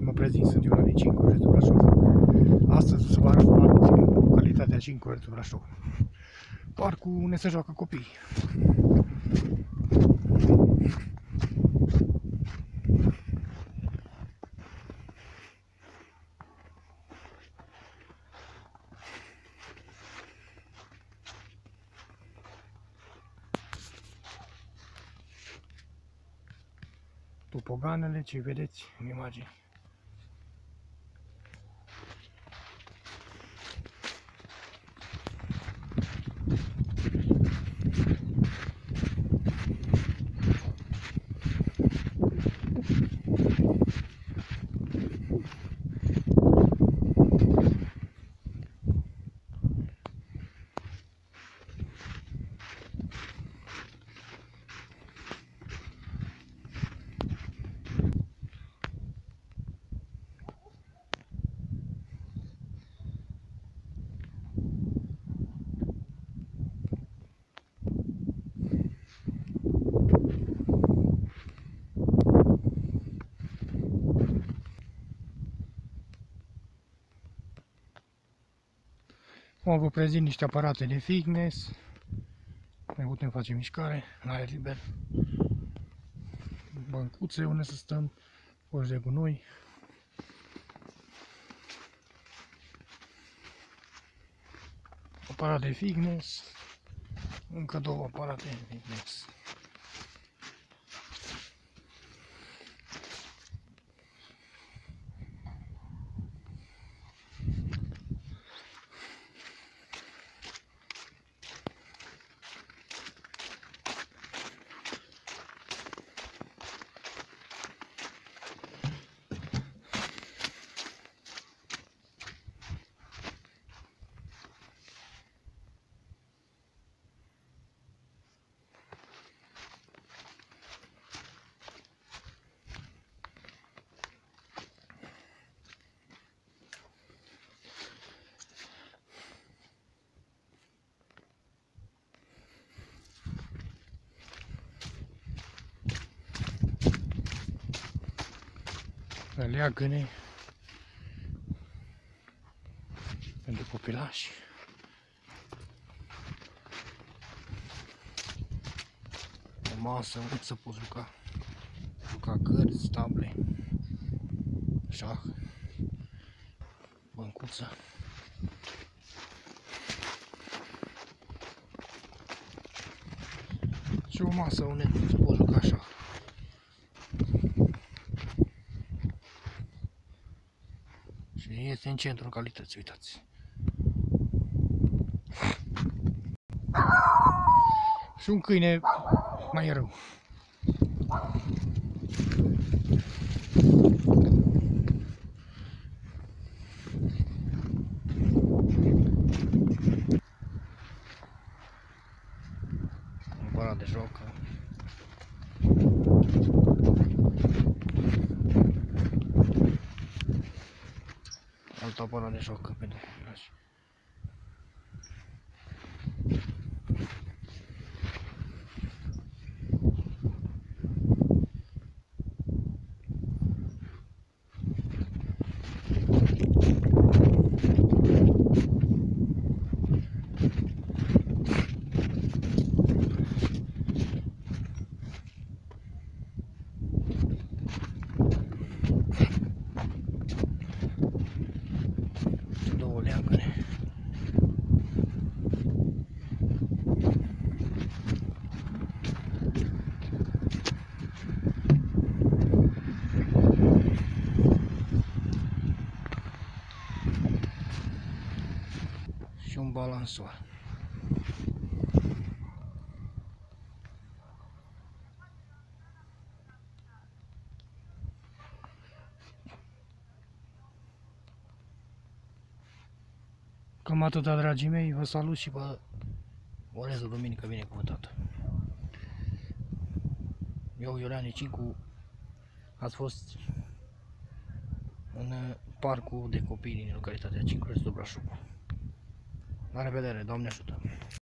Mă prezint, sunt Ioana din 5 județul Brașov. Astăzi o să vă arăt parcul din localitatea 5 județul Brașov. Parcul unde se joacă copii. Topoganele ce vedeți în imagine. Acum vă prezint niște aparate de fitness. Ne putem face mișcare în aer liber. Băncuțe unde să stăm, coși de gunoi. Aparat de fitness. Încă două aparate de fitness. Leagăne pentru copilași. O masă unde să poți juca. Juca cărți, table, șah, băncuță. Și o masă unde să poți juca șah. Și este în centrul calității, uitați. Și un câine mai rău. Un de jocă. Altă aparat de joc pentru copilași. două leagăne. Și un balansor. Cam atâta, dragii mei, vă salut și vă urez o duminică binecuvântată. Eu, Iulian Cicu, ați fost în parcul de copii din localitatea 5 Brașov. La revedere, Doamne ajută!